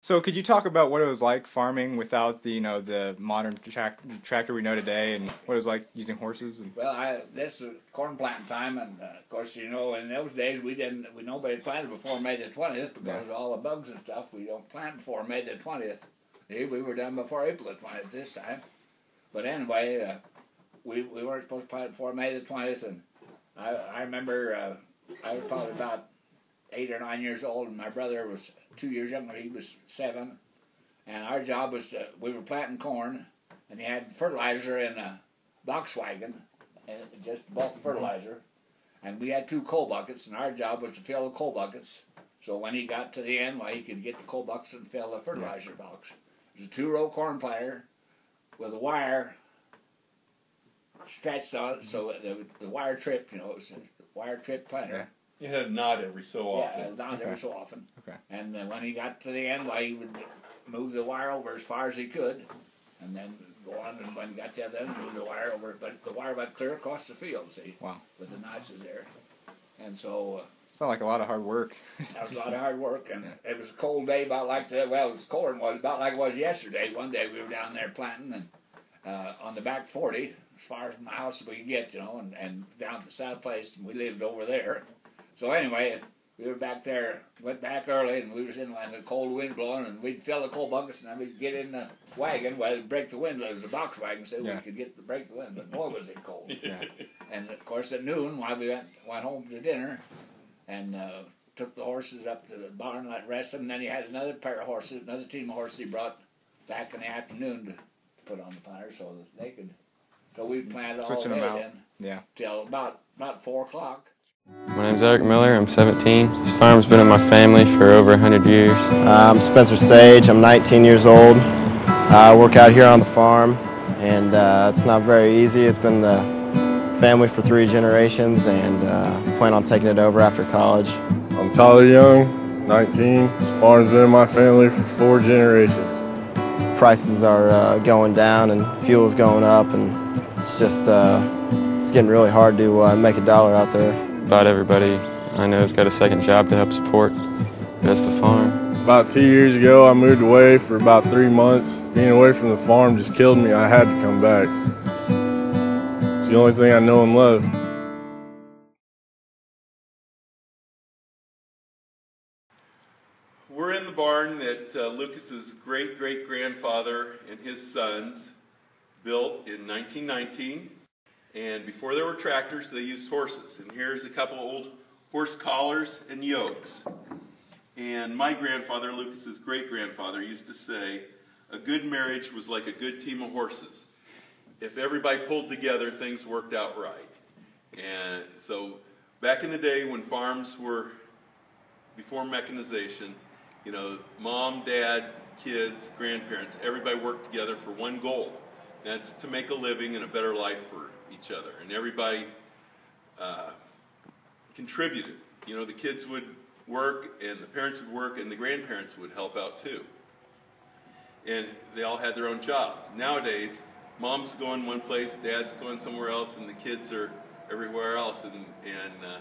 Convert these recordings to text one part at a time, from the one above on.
So could you talk about what it was like farming without the you know the modern trac- tractor we know today, and what it was like using horses? And Well, I, this is corn planting time, and uh, of course, you know, in those days we didn't, we nobody planted before May the twentieth because of all the bugs and stuff. We don't plant before May the twentieth. We were done before April the twentieth this time. But anyway, uh, we we weren't supposed to plant before May the twentieth, and I I remember uh, I was probably about eight or nine years old, and my brother was two years younger. He was seven, and our job was to we were planting corn, and he had fertilizer in a box wagon, and just bulk fertilizer, and we had two coal buckets, and our job was to fill the coal buckets. So when he got to the end, well, he could get the coal buckets and fill the fertilizer box. It was a two-row corn planter with a wire stretched on it, so the, the wire trip, you know, it was a wire trip planter. You had a knot every so often. Yeah, not Okay. every so often. Okay. And then when he got to the end, well, he would move the wire over as far as he could, and then go on. And when he got to the end, move the wire over. But the wire went clear across the field. See, Wow. with the notches there. And so Uh, Sound like a lot of hard work. that was a lot of hard work. And it was a cold day, about like the well, it was colder than it was about like it was yesterday. One day we were down there planting and uh, on the back forty, as far as the house as we could get, you know, and, and down at the south place, and we lived over there. So anyway, we were back there, went back early, and we was in like a cold wind blowing, and we'd fill the coal buckets, and then we'd get in the wagon, well, it'd break the wind. It was a box wagon, so Yeah. we could get to break the wind, but boy was it cold. Yeah. And of course, at noon, while we went went home to dinner, and uh, took the horses up to the barn, let rest them. And then he had another pair of horses, another team of horses he brought back in the afternoon to put on the planter so that they could. So we planted all Switching day then Yeah. till about about four o'clock. My name's Eric Miller. I'm 17. This farm's been in my family for over 100 years. Uh, I'm Spencer Sage. I'm 19 years old. I work out here on the farm, and uh, it's not very easy. It's been the family for three generations, and uh, plan on taking it over after college. I'm Tyler Young, 19. This farm's been in my family for four generations. Prices are uh, going down, and fuel's going up, and it's just uh, it's getting really hard to uh, make a dollar out there. About everybody I know has got a second job to help support That's the farm. About two years ago, I moved away for about three months. Being away from the farm just killed me. I had to come back. It's the only thing I know and love. We're in the barn that uh, Lucas's great great grandfather and his sons built in 1919. And before there were tractors, they used horses. And here's a couple old horse collars and yokes. And my grandfather, Lucas's great grandfather, used to say, a good marriage was like a good team of horses. If everybody pulled together, things worked out right. And so back in the day when farms were before mechanization, you know, mom, dad, kids, grandparents, everybody worked together for one goal. That's to make a living and a better life for each other. And everybody uh, contributed. You know, the kids would work, and the parents would work, and the grandparents would help out too. And they all had their own job. Nowadays, mom's going one place, dad's going somewhere else, and the kids are everywhere else, and, and uh,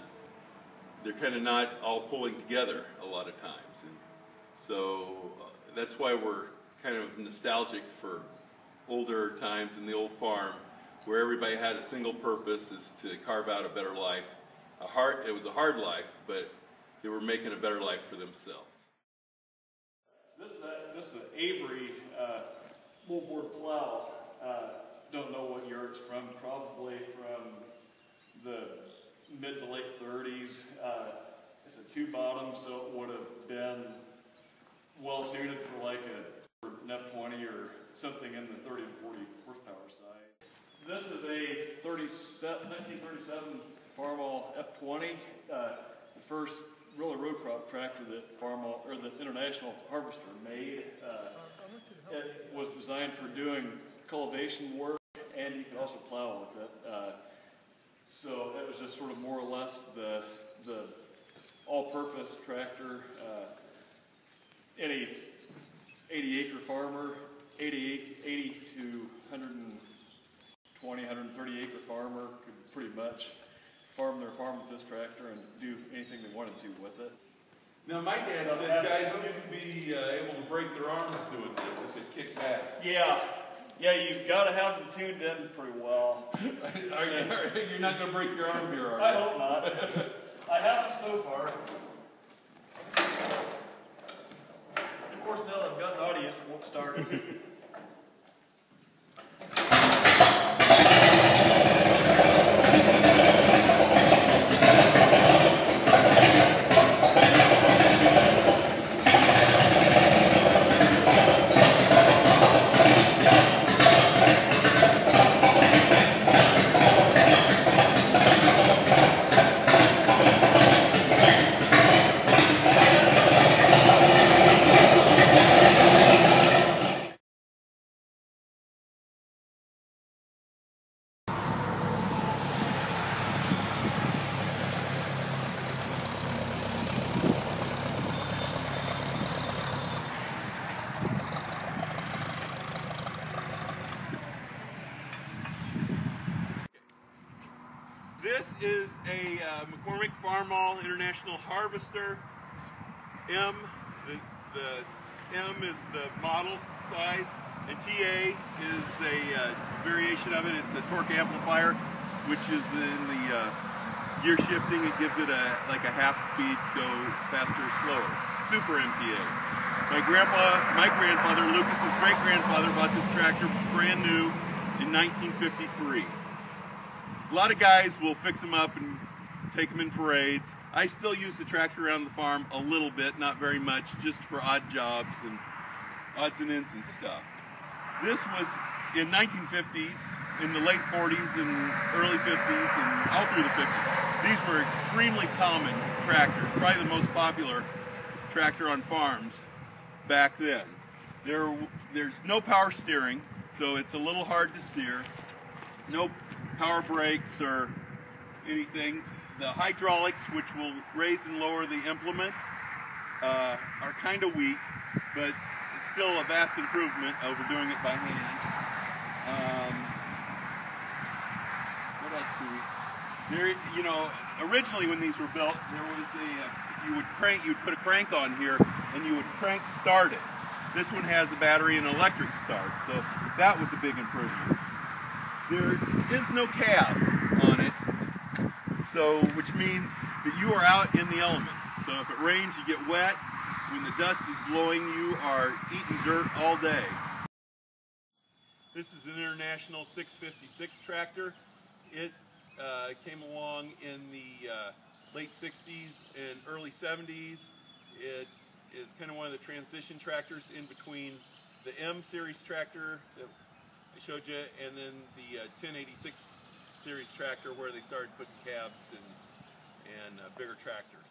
they're kind of not all pulling together a lot of times. And so uh, that's why we're kind of nostalgic for older times in the old farm where everybody had a single purpose is to carve out a better life. A hard, it was a hard life, but they were making a better life for themselves. This is a, this is an Avery uh, plow. Uh, don't know what year it's from. Probably from the mid to late 30s. Uh, it's a two bottom, so it would have been well suited for like a an F20 or something in the 30 to 40 horsepower side. This is a 37, 1937 Farmall F20, uh, the first really row crop tractor that Farmall or the International Harvester made. Uh, it was designed for doing cultivation work, and you could also plow with it. Uh, so it was just sort of more or less the the all-purpose tractor. Uh, any 80 acre farmer, 80, 80 to 120, 130 acre farmer could pretty much farm their farm with this tractor and do anything they wanted to with it. Now, my dad said guys used to be uh, able to break their arms doing this if it kicked back. Yeah, yeah, you've got to have them tuned in pretty well. Are you, are, you're not going to break your arm here, are you? I hope not. I haven't so far. Of course, now that I've got an audience, it won't start. This is a uh, McCormick Farmall International Harvester. M, the, the M is the model size, and TA is a uh, variation of it. It's a torque amplifier, which is in the uh, gear shifting. It gives it a like a half speed go faster or slower. Super MTA. My grandpa, my grandfather, Lucas's great grandfather, bought this tractor brand new in 1953. A lot of guys will fix them up and take them in parades. I still use the tractor around the farm a little bit, not very much, just for odd jobs and odds and ends and stuff. This was in 1950s, in the late 40s and early 50s and all through the 50s. These were extremely common tractors, probably the most popular tractor on farms back then. There, there's no power steering, so it's a little hard to steer. No power brakes or anything. The hydraulics, which will raise and lower the implements, uh, are kind of weak, but it's still a vast improvement over doing it by hand. Um, what else do we? There, you know, originally when these were built, there was a uh, you would crank, you'd put a crank on here, and you would crank start it. This one has a battery and electric start, so that was a big improvement. There is no cab on it, so which means that you are out in the elements. So if it rains, you get wet. When the dust is blowing, you are eating dirt all day. This is an International 656 tractor. It uh, came along in the uh, late 60s and early 70s. It is kind of one of the transition tractors in between the M series tractor that I showed you and then the uh, 1086 series tractor where they started putting cabs and, and uh, bigger tractors.